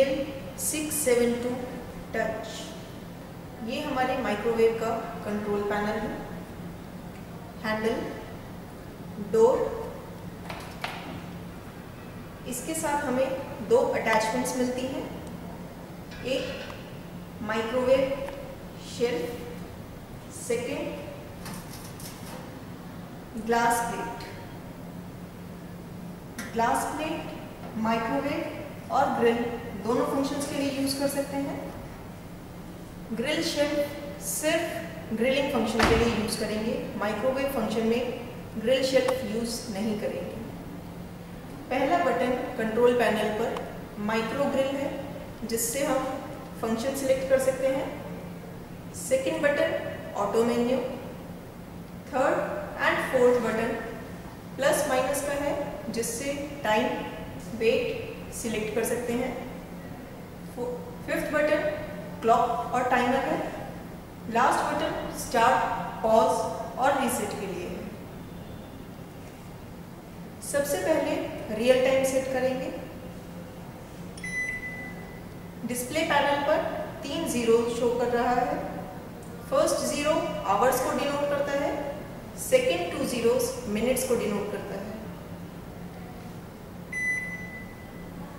L six seven two touch ये हमारे microwave का कंट्रोल पैनल है। हैंडल डोर इसके साथ हमें दो अटैचमेंट्स मिलती हैं। एक microwave shelf second glass plate glass plate microwave और ग्रिल दोनों फ़ंक्शंस के लिए यूज़ कर सकते हैं। ग्रिल शेल्फ सिर्फ़ ग्रिलिंग फ़ंक्शन के लिए यूज़ करेंगे। माइक्रोवेव फ़ंक्शन में ग्रिल शेल्फ यूज़ नहीं करेंगे। पहला बटन कंट्रोल पैनल पर माइक्रो ग्रिल है, जिससे हम फ़ंक्शन सिलेक्ट कर सकते हैं। Second button auto menu third and fourth button plus minus का है जिससे टाइम वेट सिलेक्ट कर सकते हैं। फिफ्थ बटन क्लॉक और टाइमर है। लास्ट बटन स्टार्ट पॉज और रीसेट के लिए। है सबसे पहले रियल टाइम सेट करेंगे। डिस्प्ले पैनल पर तीन ज़ीरो शो कर रहा है। फ़र्स्ट ज़ीरो आवर्स को डिनोट करता है। सेकेंड टू जीरोस मिनट्स को डिनोट करता है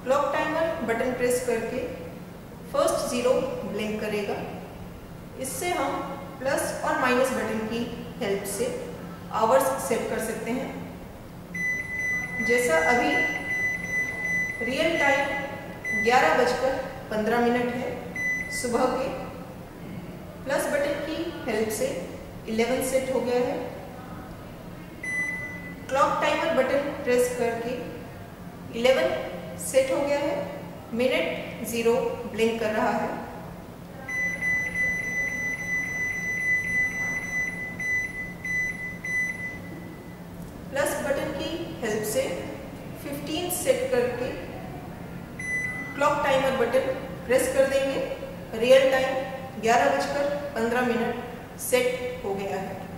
क्लॉक टाइमर बटन प्रेस करके फ़र्स्ट ज़ीरो ब्लिंक करेगा। इससे हम प्लस और माइनस बटन की हेल्प से आवर्स सेट कर सकते हैं। जैसा अभी रियल टाइम ग्यारह बजकर पंद्रह मिनट है, सुबह के प्लस बटन की हेल्प से 11 सेट हो गया है। क्लॉक टाइमर बटन प्रेस करके 11 सेट हो गया है। मिनट ज़ीरो ब्लिंक कर रहा है। प्लस बटन की हेल्प से 15 सेट करके क्लॉक टाइमर बटन प्रेस कर देंगे। रियल टाइम ग्यारह बजकर पंद्रह मिनट सेट हो गया है।